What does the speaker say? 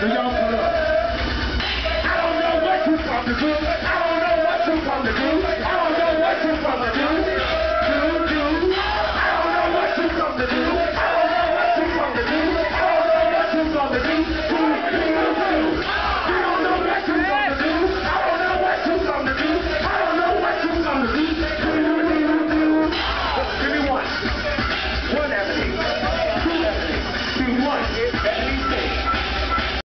Y'all put up. I don't know what you're come to do. I don't know what you're come to do.